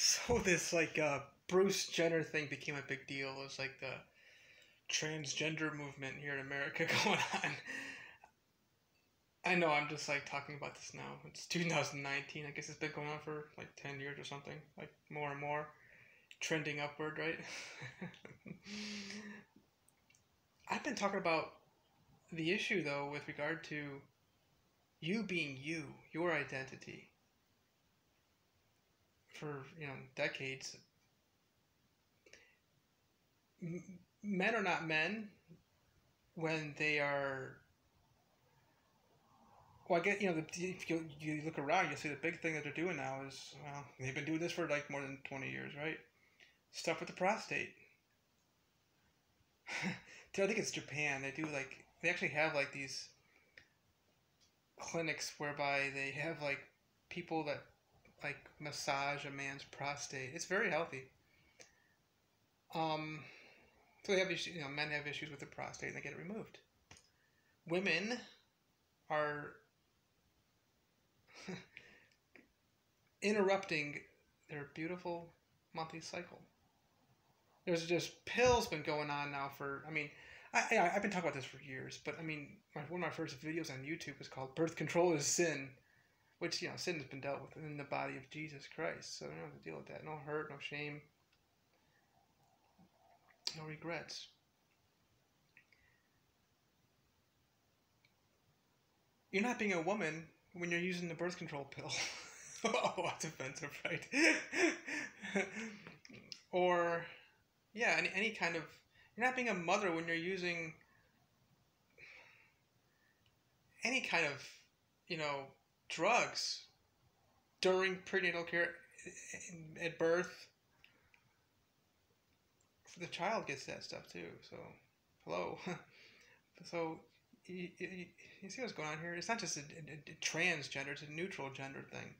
So this like uh, Bruce Jenner thing became a big deal. It was like the transgender movement here in America going on. I know I'm just like talking about this now. It's 2019. I guess it's been going on for like 10 years or something, like more and more trending upward, right? I've been talking about the issue though with regard to you being you, your identity for, you know, decades. Men are not men when they are well, I get you know, the, if you, you look around, you see the big thing that they're doing now is well, they've been doing this for like more than twenty years, right? Stuff with the prostate. Dude, I think it's Japan. They do like they actually have like these clinics whereby they have like people that like massage a man's prostate. It's very healthy. Um, so they have issues. You know, men have issues with the prostate and they get it removed. Women are interrupting their beautiful monthly cycle. There's just pills been going on now for. I mean, I, I I've been talking about this for years, but I mean, my, one of my first videos on YouTube was called "Birth Control is Sin," which you know, sin has been dealt with in the body of Jesus Christ, so I don't have to deal with that. No hurt, no shame, no regrets. You're not being a woman when you're using the birth control pill. oh, that's offensive, right? or, yeah, any, any kind of. You're not being a mother when you're using any kind of, you know, drugs during prenatal care at birth. The child gets that stuff too. So, hello. so, you, you, you, see what's going on here? It's not just a, a, a transgender; it's a neutral gender thing.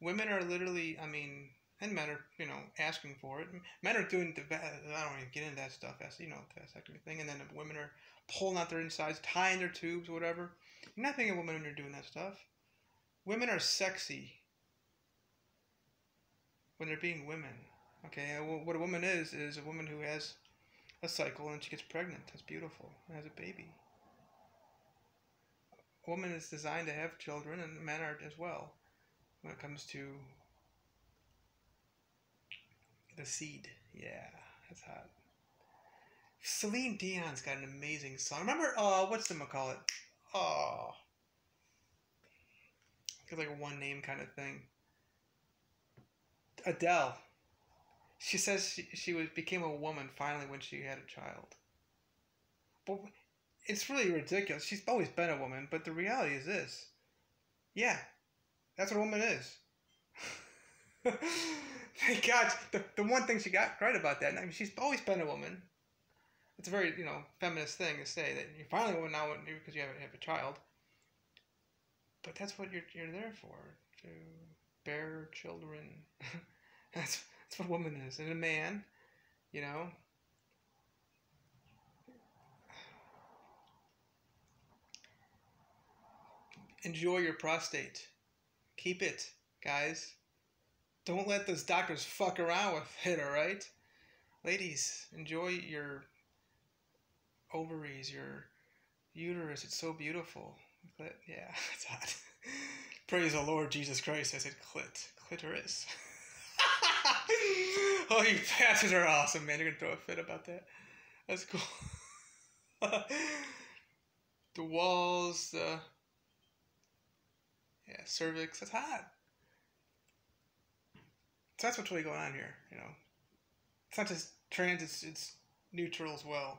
Women are literally, I mean, and men are, you know, asking for it. Men are doing the, I don't even get into that stuff, as you know, vasectomy thing, and then women are pulling out their insides, tying their tubes, whatever. Not being a woman when you're doing that stuff. Women are sexy when they're being women. Okay, what a woman is is a woman who has a cycle and she gets pregnant. That's beautiful. And has a baby. A woman is designed to have children, and men are as well when it comes to the seed. Yeah, that's hot. Celine Dion's got an amazing song. Remember, uh, what's the call it? Oh, it's like a one name kind of thing. Adele. She says she, she was became a woman finally when she had a child. But it's really ridiculous. She's always been a woman, but the reality is this. Yeah, that's what a woman is. Thank God. The, the one thing she got right about that, I mean, she's always been a woman. It's a very, you know, feminist thing to say that you're finally a woman now because you have, have a child. But that's what you're, you're there for, to bear children. that's, that's what a woman is. And a man, you know, enjoy your prostate. Keep it, guys. Don't let those doctors fuck around with it, alright? Ladies, enjoy your ovaries, your uterus. It's so beautiful. Clit, yeah, it's hot. Praise the Lord Jesus Christ. I said clit. Clitoris. oh, you bastards are awesome, man. You're gonna throw a fit about that. That's cool. the walls, the yeah, cervix. That's hot. So that's what's really going on here, you know. It's not just trans, it's, it's neutral as well.